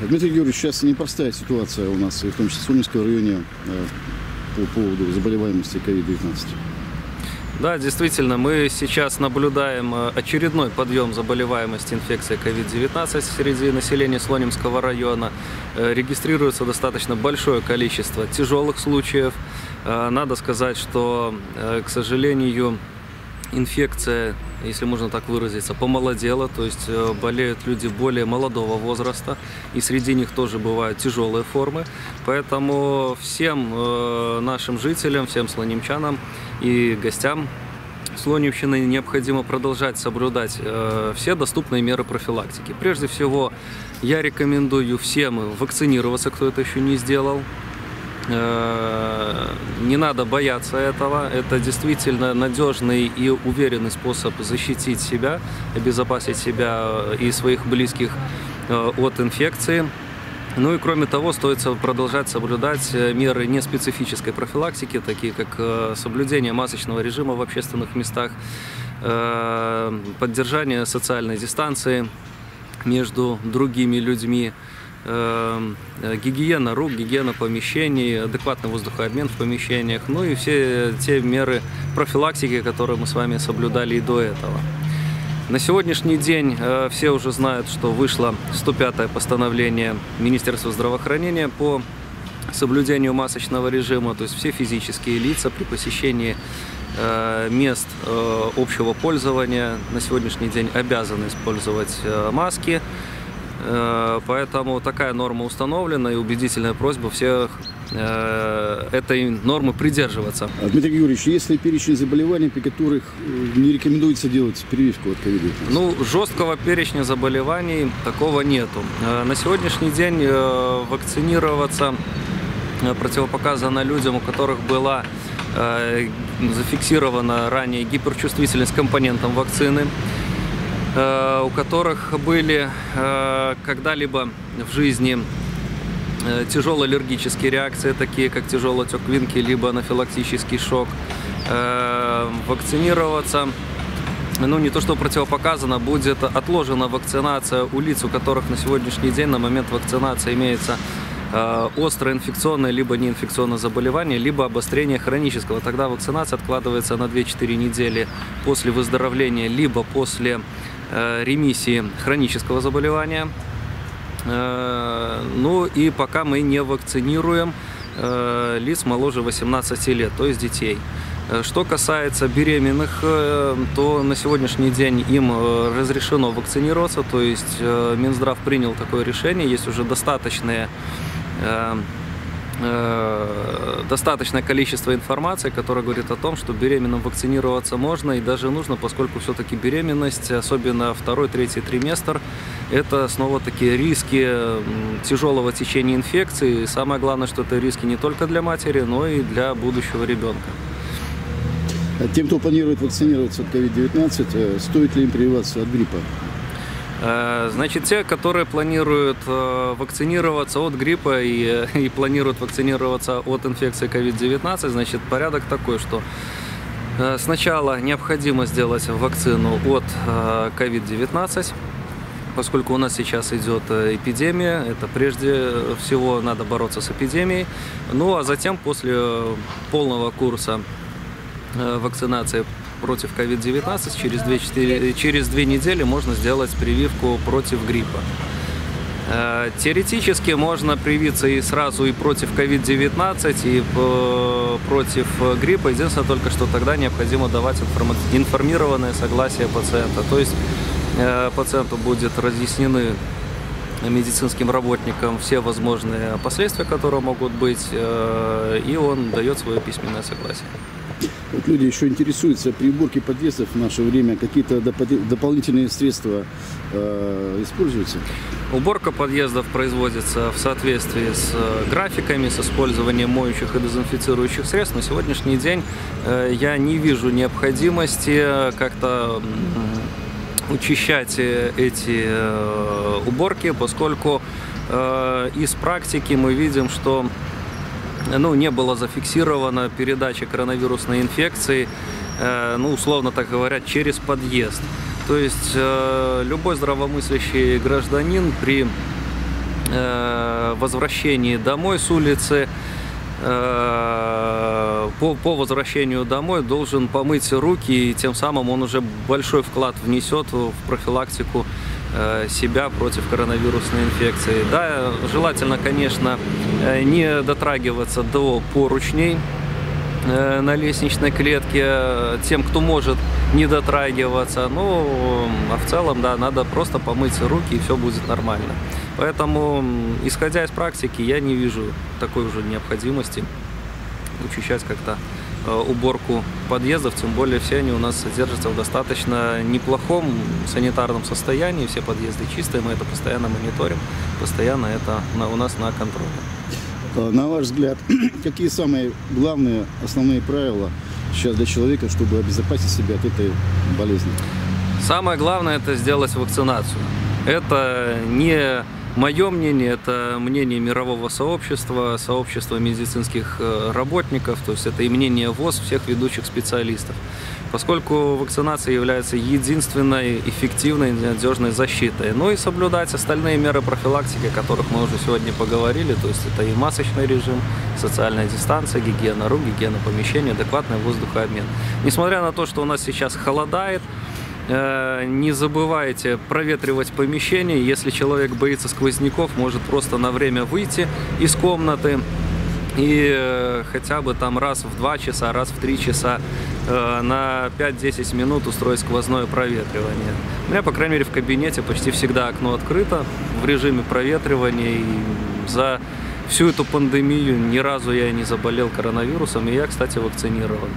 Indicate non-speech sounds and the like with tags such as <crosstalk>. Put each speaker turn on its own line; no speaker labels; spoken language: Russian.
Дмитрий Георгиевич, сейчас непростая ситуация у нас, в том числе в Сумском районе, э, по поводу заболеваемости COVID-19.
Да, действительно, мы сейчас наблюдаем э, очередной подъем заболеваемости инфекцией COVID-19 среди населения Слонимского района. Э, Регистрируется достаточно большое количество тяжелых случаев. Надо сказать, что, к сожалению, инфекция, если можно так выразиться, помолодела, то есть э, болеют люди более молодого возраста, и среди них тоже бывают тяжелые формы. Поэтому всем э, нашим жителям, всем слонимчанам и гостям Слонимщины необходимо продолжать соблюдать э, все доступные меры профилактики. Прежде всего, я рекомендую всем вакцинироваться, кто это еще не сделал. Э, Не надо бояться этого. Это действительно надежный и уверенный способ защитить себя, обезопасить себя и своих близких э, от инфекции. Ну и кроме того, стоит продолжать соблюдать э, меры неспецифической профилактики, такие как э, соблюдение масочного режима в общественных местах, э, поддержание социальной дистанции между другими людьми, э, э, гигиена рук, гигиена помещений, адекватный воздухообмен в помещениях, ну и все те меры профилактики, которые мы с вами соблюдали и до этого. На сегодняшний день э, все уже знают, что вышло 105-е постановление Министерства здравоохранения по соблюдению масочного режима, то есть все физические лица при посещении э, мест э, общего пользования на сегодняшний день обязаны использовать э, маски. Э, Поэтому такая норма установлена и убедительная просьба всех э, этой нормы придерживаться.
А, Дмитрий Георгиевич, есть ли перечень заболеваний, при которых э, не рекомендуется делать прививку от COVID-19?
Ну, жесткого перечня заболеваний такого нету. На сегодняшний день вакцинироваться противопоказано людям, у которых была зафиксирована ранее гиперчувствительность к компонентам вакцины, у которых были э, когда-либо в жизни э, тяжелые аллергические реакции, такие как тяжелый отек винки, либо анафилактический шок. Э, Вакцинироваться ну, не то что противопоказано, будет отложена вакцинация у лиц, у которых на сегодняшний день, на момент вакцинации имеется э, острое инфекционное либо неинфекционное заболевание, либо обострение хронического. Тогда вакцинация откладывается на 2-4 недели после выздоровления, либо после э, ремиссии хронического заболевания. Э, Ну и пока мы не вакцинируем э, лиц моложе 18 лет, то есть детей. Э, Что касается беременных, э, то на сегодняшний день им э, разрешено вакцинироваться, то есть э, Минздрав принял такое решение, есть уже достаточные э, э, достаточное количество информации, которая говорит о том, что беременным вакцинироваться можно и даже нужно, поскольку все-таки беременность, особенно второй, третий триместр, это снова-таки риски м, тяжелого течения инфекции. И самое главное, что это риски не только для матери, но и для будущего ребенка.
Тем, кто планирует вакцинироваться от COVID-19, э, стоит ли им прививаться от гриппа?
Э, Значит, те, которые планируют э, вакцинироваться от гриппа и, э, <laughs> и планируют вакцинироваться от инфекции COVID-19, значит, порядок такой, что сначала необходимо сделать вакцину от э, COVID-19, поскольку у нас сейчас идет эпидемия, это прежде всего надо бороться с эпидемией. Ну а затем после полного курса вакцинации против COVID-19 через 2, через две недели можно сделать прививку против гриппа. Э, Теоретически можно привиться и сразу и против COVID-19, и э, против гриппа. Единственное только, что тогда необходимо давать информированное согласие пациента. То есть э, пациенту будет разъяснены медицинским работникам все возможные последствия, которые могут быть, и он дает свое письменное согласие.
Вот люди еще интересуются при уборке подъездов в наше время, какие-то допо- дополнительные средства э, используются?
Уборка подъездов производится в соответствии с э, графиками, с использованием моющих и дезинфицирующих средств. На сегодняшний день э, я не вижу необходимости как-то м, учащать э, эти э, уборки, поскольку э, из практики мы видим, что ну, не было зафиксировано передача коронавирусной инфекции, э, ну, условно так говоря, через подъезд. То есть э, любой здравомыслящий гражданин при э, возвращении домой с улицы, по, по возвращению домой должен помыть руки, и тем самым он уже большой вклад внесет в профилактику себя против коронавирусной инфекции. Да, желательно, конечно, э, не дотрагиваться до поручней э, на лестничной клетке э, тем, кто может не дотрагиваться. Ну, а в целом, да, надо просто помыть руки, и все будет нормально. Поэтому, исходя из практики, я не вижу такой уже необходимости учащать как-то э, уборку подъездов, тем более все они у нас содержатся в достаточно неплохом санитарном состоянии, все подъезды чистые, мы это постоянно мониторим, постоянно это на- у нас на контроле.
Э, На ваш взгляд, <clears throat> какие самые главные основные правила сейчас для человека, чтобы обезопасить себя от этой болезни?
Самое главное это сделать вакцинацию. Это не мое мнение, это мнение мирового сообщества, сообщества медицинских э, работников, то есть это и мнение ВОЗ всех ведущих специалистов. Поскольку вакцинация является единственной эффективной и надежной защитой. Ну и соблюдать остальные меры профилактики, о которых мы уже сегодня поговорили, то есть это и масочный режим, социальная дистанция, гигиена рук, гигиена помещения, адекватный воздухообмен. Несмотря на то, что у нас сейчас холодает, Не забывайте проветривать помещение. Если человек боится сквозняков, может просто на время выйти из комнаты и э, хотя бы там раз в 2 часа, раз в 3 часа э, на 5-10 минут устроить сквозное проветривание. У меня, по крайней мере, в кабинете почти всегда окно открыто в режиме проветривания. И за всю эту пандемию ни разу я не заболел коронавирусом, и я, кстати, вакцинирован.